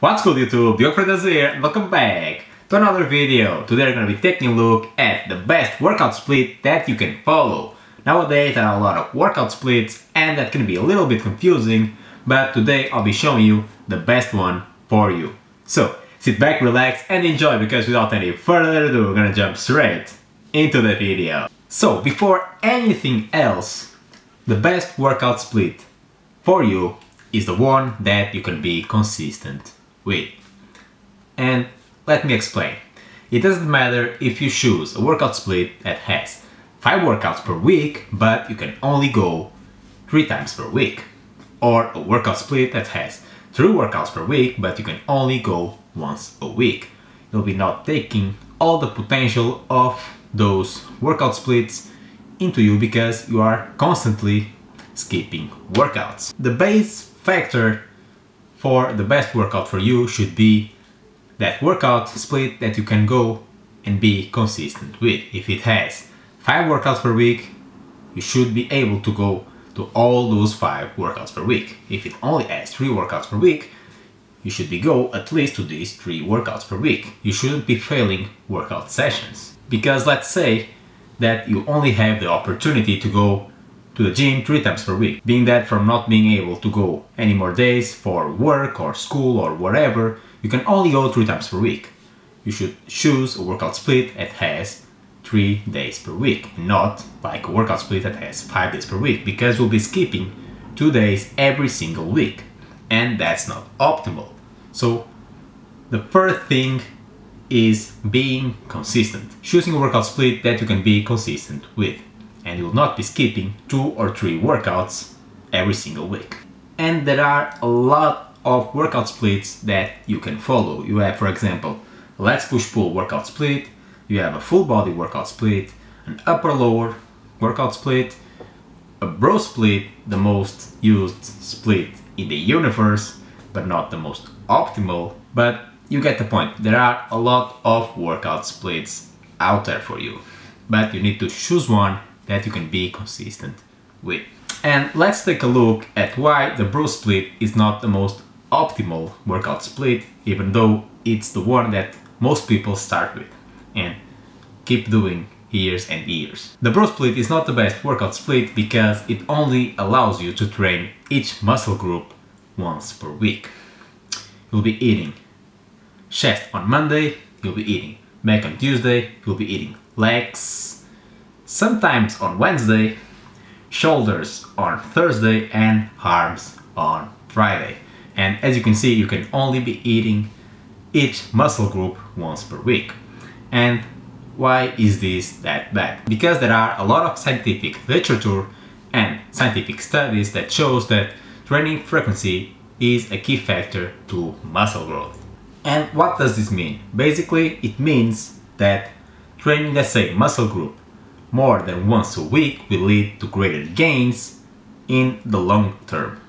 What's good YouTube, Diogo here and welcome back to another video. Today we're gonna be taking a look at the best workout split that you can follow. Nowadays there are a lot of workout splits and that can be a little bit confusing, but today I'll be showing you the best one for you. So sit back, relax and enjoy because without any further ado we're gonna jump straight into the video. So before anything else, the best workout split for you is the one that you can be consistent with. And let me explain. It doesn't matter if you choose a workout split that has 5 workouts per week, but you can only go 3 times per week. Or a workout split that has 3 workouts per week, but you can only go once a week. You'll be not taking all the potential of those workout splits into you because you are constantly skipping workouts. The base factor for the best workout for you should be that workout split that you can go and be consistent with. If it has five workouts per week, you should be able to go to all those five workouts per week. If it only has three workouts per week, you should be go at least to these three workouts per week. You shouldn't be failing workout sessions. Because let's say that you only have the opportunity to go to the gym three times per week, being that from not being able to go any more days for work or school or whatever, you can only go three times per week. You should choose a workout split that has three days per week, not like a workout split that has five days per week, because we'll be skipping two days every single week, and that's not optimal. So the first thing is being consistent. Choosing a workout split that you can be consistent with and you will not be skipping two or three workouts every single week. And there are a lot of workout splits that you can follow. You have, for example, legs push pull workout split, you have a full body workout split, an upper lower workout split, a bro split, the most used split in the universe, but not the most optimal. But you get the point. There are a lot of workout splits out there for you, but you need to choose one that you can be consistent with. And let's take a look at why the bro split is not the most optimal workout split, even though it's the one that most people start with and keep doing years and years. The bro split is not the best workout split because it only allows you to train each muscle group once per week. You'll be eating chest on Monday, you'll be eating back on Tuesday, you'll be eating legs sometimes on Wednesday, shoulders on Thursday and arms on Friday. And as you can see, you can only be eating each muscle group once per week. And why is this that bad? Because there are a lot of scientific literature and scientific studies that shows that training frequency is a key factor to muscle growth. And what does this mean? Basically, it means that training the same muscle group more than once a week will lead to greater gains in the long term.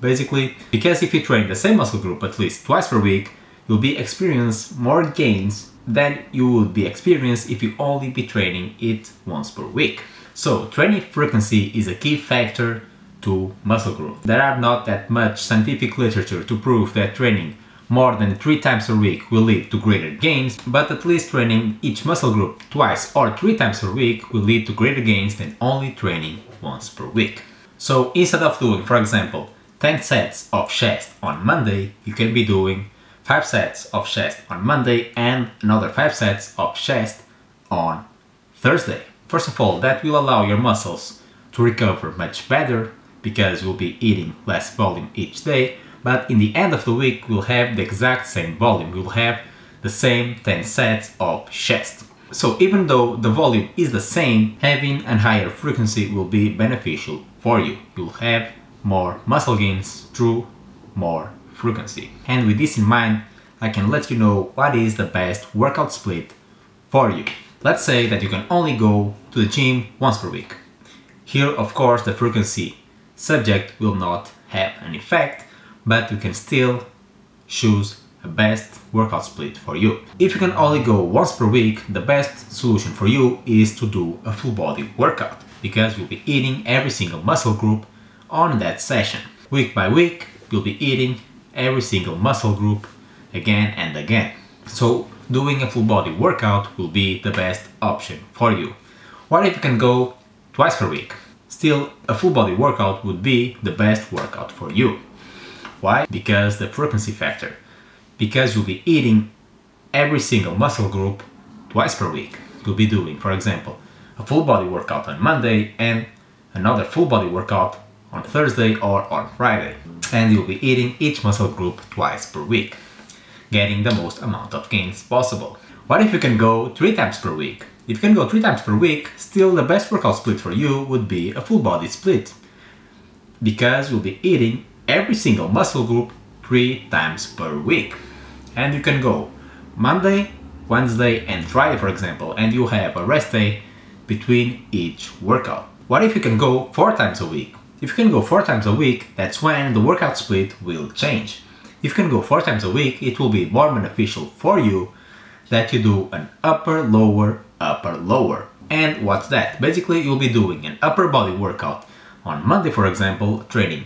Basically, because if you train the same muscle group at least twice per week, you'll be experience more gains than you would be experience if you only be training it once per week. So training frequency is a key factor to muscle growth. There are not that much scientific literature to prove that training more than 3 times a week will lead to greater gains, but at least training each muscle group twice or 3 times a week will lead to greater gains than only training once per week. So instead of doing, for example, 10 sets of chest on Monday, you can be doing 5 sets of chest on Monday and another 5 sets of chest on Thursday. First of all, that will allow your muscles to recover much better because you'll be eating less volume each day but in the end of the week we'll have the exact same volume, we'll have the same 10 sets of chest. So even though the volume is the same, having a higher frequency will be beneficial for you. You'll have more muscle gains through more frequency. And with this in mind, I can let you know what is the best workout split for you. Let's say that you can only go to the gym once per week. Here, of course, the frequency subject will not have an effect, but you can still choose a best workout split for you. If you can only go once per week, the best solution for you is to do a full body workout because you'll be eating every single muscle group on that session. Week by week, you'll be eating every single muscle group again and again. So doing a full body workout will be the best option for you. What if you can go twice per week? Still, a full body workout would be the best workout for you. Why? Because the frequency factor. Because you'll be eating every single muscle group twice per week. You'll be doing, for example, a full body workout on Monday and another full body workout on Thursday or on Friday. And you'll be eating each muscle group twice per week, getting the most amount of gains possible. What if you can go three times per week? If you can go three times per week, still the best workout split for you would be a full body split. Because you'll be eating every single muscle group three times per week. And you can go Monday, Wednesday and Friday for example and you have a rest day between each workout. What if you can go four times a week? If you can go four times a week, that's when the workout split will change. If you can go four times a week, it will be more beneficial for you that you do an upper, lower, upper, lower. And what's that? Basically, you'll be doing an upper body workout on Monday, for example, training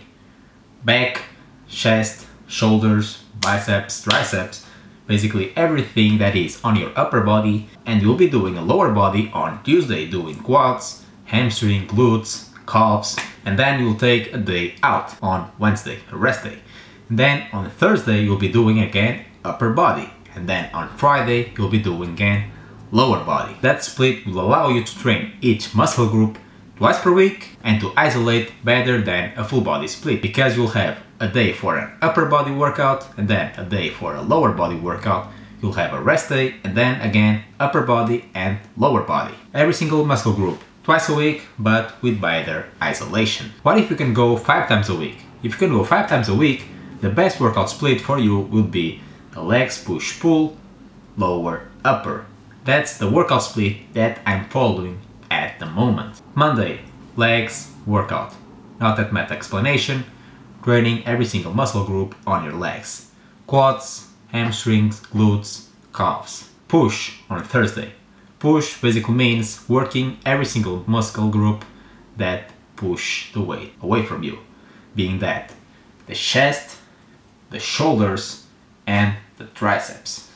back, chest, shoulders, biceps, triceps, basically everything that is on your upper body and you'll be doing a lower body on Tuesday doing quads, hamstring, glutes, calves and then you'll take a day out on Wednesday, a rest day. And then on Thursday you'll be doing again upper body and then on Friday you'll be doing again lower body. That split will allow you to train each muscle group twice per week and to isolate better than a full body split because you'll have a day for an upper body workout and then a day for a lower body workout. You'll have a rest day and then again upper body and lower body. Every single muscle group twice a week but with better isolation. What if you can go five times a week? If you can go five times a week the best workout split for you would be legs push pull lower upper. That's the workout split that i'm following the moment. Monday, legs workout. Not that math explanation, training every single muscle group on your legs. Quads, hamstrings, glutes, calves. Push on Thursday. Push basically means working every single muscle group that push the weight away from you. Being that the chest, the shoulders, and the triceps.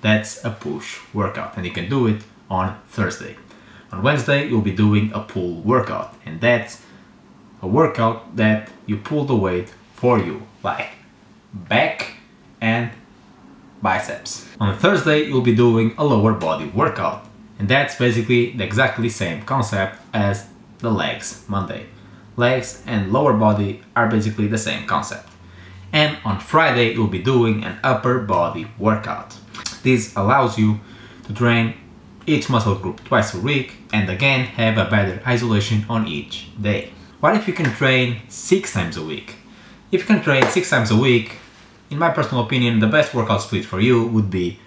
That's a push workout and you can do it on Thursday. On Wednesday, you'll be doing a pull workout, and that's a workout that you pull the weight for you, like back and biceps. On Thursday, you'll be doing a lower body workout, and that's basically the exactly same concept as the legs Monday. Legs and lower body are basically the same concept. And on Friday, you'll be doing an upper body workout. This allows you to train each muscle group twice a week and again have a better isolation on each day. What if you can train 6 times a week? If you can train 6 times a week, in my personal opinion the best workout split for you would be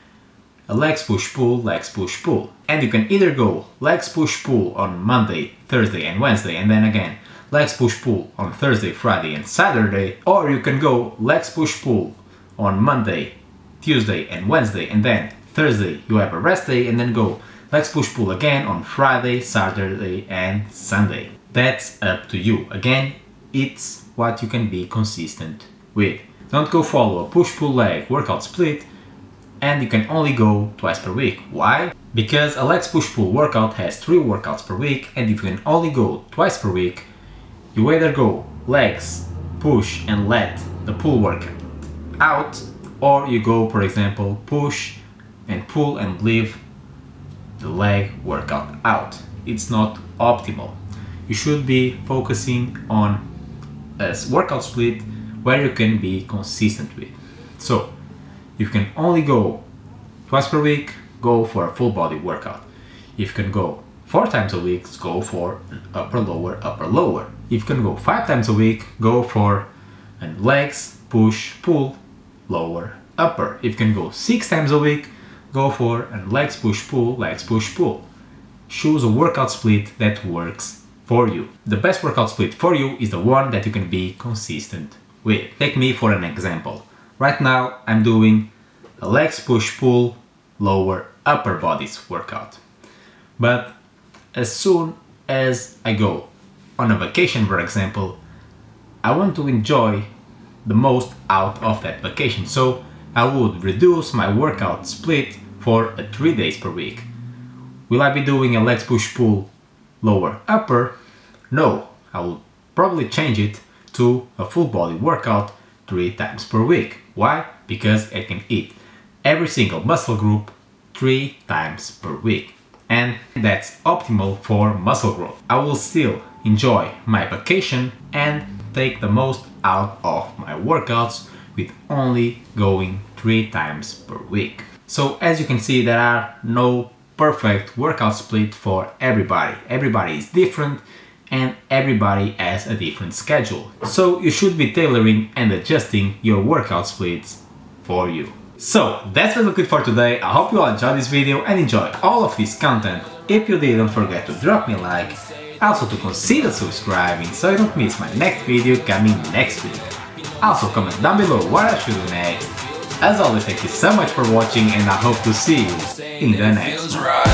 a legs push pull, legs push pull. And you can either go legs push pull on Monday, Thursday and Wednesday and then again legs push pull on Thursday, Friday and Saturday or you can go legs push pull on Monday, Tuesday and Wednesday and then Thursday you have a rest day and then go Legs push pull again on Friday, Saturday and Sunday. That's up to you. Again, it's what you can be consistent with. Don't go follow a push pull leg workout split and you can only go twice per week. Why? Because a legs push pull workout has three workouts per week and if you can only go twice per week, you either go legs, push and let the pull work out or you go for example push and pull and leave the leg workout out. It's not optimal. You should be focusing on a workout split where you can be consistent with. So, if you can only go twice per week, go for a full body workout. If you can go four times a week, go for an upper lower, upper lower. If you can go five times a week, go for an legs, push, pull, lower, upper. If you can go six times a week, go for and legs push pull, legs push pull. Choose a workout split that works for you. The best workout split for you is the one that you can be consistent with. Take me for an example. Right now I'm doing a legs push pull lower upper bodies workout. But as soon as I go on a vacation for example, I want to enjoy the most out of that vacation. So I would reduce my workout split for uh, 3 days per week. Will I be doing a legs push pull lower upper? No, I will probably change it to a full body workout 3 times per week. Why? Because I can eat every single muscle group 3 times per week. And that's optimal for muscle growth. I will still enjoy my vacation and take the most out of my workouts with only going 3 times per week. So as you can see there are no perfect workout split for everybody. Everybody is different and everybody has a different schedule. So you should be tailoring and adjusting your workout splits for you. So that's basically it for today. I hope you all enjoyed this video and enjoy all of this content. If you did, don't forget to drop me a like, also to consider subscribing so you don't miss my next video coming next week. Also comment down below what I should do next. As always, thank you so much for watching and I hope to see you in the next one.